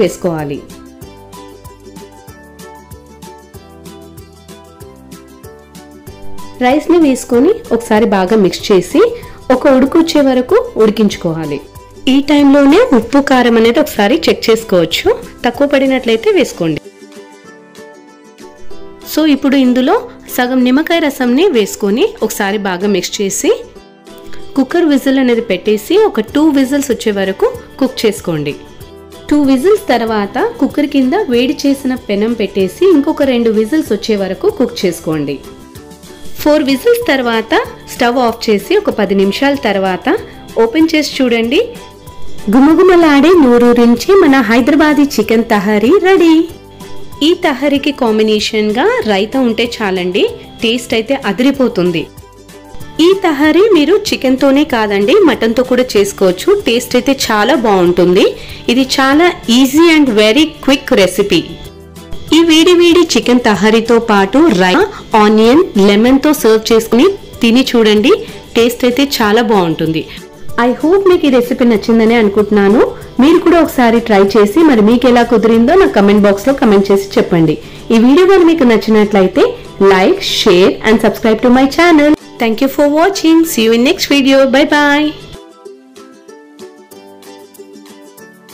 వేసుకోవాలి. రైస్ని వేసుకొని ఒకసారి బాగా మిక్స్ చేసి ఒక ఉడుకు వచ్చే వరకు ఉడికించుకోవాలి. ఈ టైంలోనే ఉప్పు కారం అనేది ఒకసారి చెక్ చేసుకోవచ్చు. తక్కువ పడినట్లయితే వేసుకోండి. సో ఇప్పుడు ఇందులో సగం నిమ్మకాయ రసంని వేసుకొని ఒకసారి బాగా మిక్స్ చేసి కుక్కర్ విజిల్ అనేది పెట్టేసి ఒక టూ విజిల్స్ వచ్చే వరకు కుక్ చేసుకోండి. టూ విజిల్స్ తర్వాత కుక్కర్ కింద వేడి చేసిన పెనం పెట్టేసి ఇంకొక రెండు విజిల్స్ వచ్చే వరకు కుక్ చేసుకోండి. ఫోర్ విజిల్స్ తర్వాత స్టవ్ ఆఫ్ చేసి ఒక పది నిమిషాల తర్వాత ఓపెన్ చేసి చూడండి. గుమగుమలాడే నూరూరించి మన హైదరాబాదీ చికెన్ తహరీ రెడీ. ఈ తహరీకి కాంబినేషన్గా రైతా ఉంటే చాలండి టేస్ట్ అయితే అదిరిపోతుంది. ఈ తహరీ మీరు చికెన్తోనే కాదండి మటన్తో కూడా చేసుకోవచ్చు. టేస్ట్ అయితే చాలా బాగుంటుంది. ఇది చాలా easy and very quick recipe. ఈ వేడి వేడి చికెన్ తహరీతో పాటు రై ఆనియన్ లెమన్తో సర్వ్ చేసుకుని తిని చూడండి. టేస్ట్ అయితే చాలా బాగుంటుంది. ఐ హోప్ మీకు ఈ రెసిపీ నచ్చిందని అనుకుంటున్నాను. మీరు కూడా ఒకసారి ట్రై చేసి మరి మీకు ఎలా కుదిరిందో నా కమెంట్ బాక్స్లో కమెంట్ చేసి చెప్పండి. ఈ వీడియో కానీ మీకు నచ్చినట్లయితే like share and subscribe to my channel. Thank you for watching. See you in next video. Bye bye.